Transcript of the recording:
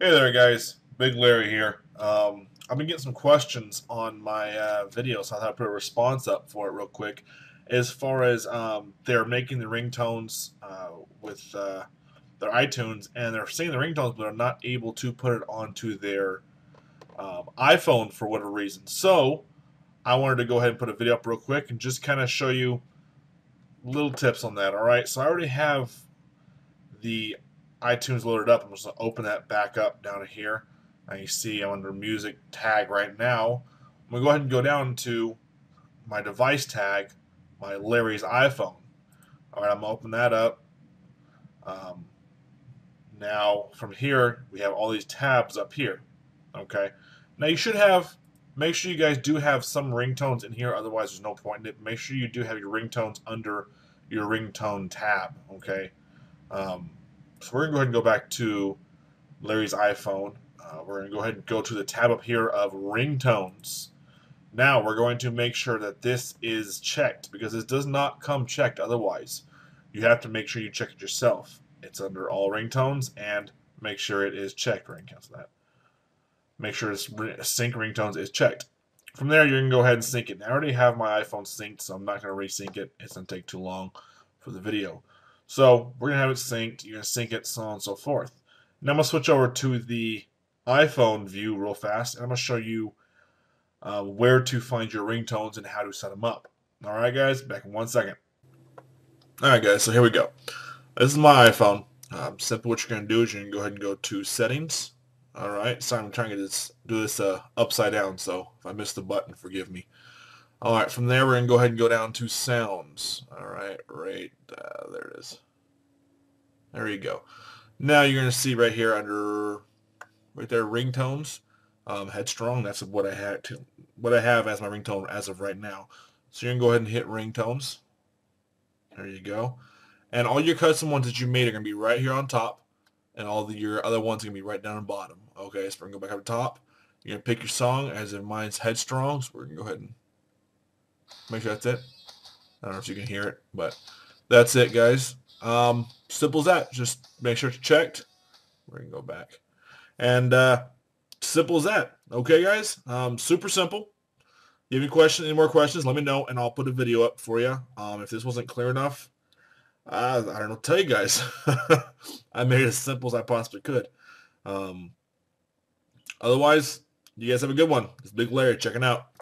Hey there, guys. Big Larry here. Um, I've been getting some questions on my uh, video, so I thought I'd put a response up for it real quick. As far as um, they're making the ringtones uh, with uh, their iTunes, and they're seeing the ringtones, but they're not able to put it onto their um, iPhone for whatever reason. So I wanted to go ahead and put a video up real quick and just kind of show you little tips on that. All right, so I already have the iTunes loaded up. I'm just going to open that back up down here. Now you see I'm under music tag right now. I'm going to go ahead and go down to my device tag, my Larry's iPhone. All right, I'm going to open that up. Um, now from here, we have all these tabs up here. Okay. Now you should have, make sure you guys do have some ringtones in here. Otherwise, there's no point in it. Make sure you do have your ringtones under your ringtone tab. Okay. Um, so we're going to go ahead and go back to Larry's iPhone. Uh, we're going to go ahead and go to the tab up here of ringtones. Now we're going to make sure that this is checked because this does not come checked otherwise. You have to make sure you check it yourself. It's under all ringtones and make sure it is checked. To cancel that. Make sure it's sync ringtones is checked. From there, you can go ahead and sync it. Now, I already have my iPhone synced, so I'm not going to resync it. It's going to take too long for the video. So we're going to have it synced. You're going to sync it, so on and so forth. Now I'm going to switch over to the iPhone view real fast, and I'm going to show you uh, where to find your ringtones and how to set them up. All right, guys, back in one second. All right, guys, so here we go. This is my iPhone. Um, what you're going to do is you're going to go ahead and go to Settings. All right, sorry, I'm trying to do this uh, upside down, so if I miss the button, forgive me. All right, from there, we're going to go ahead and go down to sounds. All right, right, uh, there it is. There you go. Now you're going to see right here under, right there, ringtones, um, headstrong. That's what I had to, what I have as my ringtone as of right now. So you're going to go ahead and hit ringtones. There you go. And all your custom ones that you made are going to be right here on top. And all the, your other ones are going to be right down the bottom. Okay, so we're going to go back up to top. You're going to pick your song, as in mine's Headstrong. So we're going to go ahead and Make sure that's it. I don't know if you can hear it, but that's it, guys. Um, simple as that. Just make sure it's checked. We're going to go back. And uh, simple as that. Okay, guys? Um, super simple. If you have any questions, any more questions, let me know, and I'll put a video up for you. Um, if this wasn't clear enough, uh, I don't know tell you guys. I made it as simple as I possibly could. Um, otherwise, you guys have a good one. It's Big Larry checking out.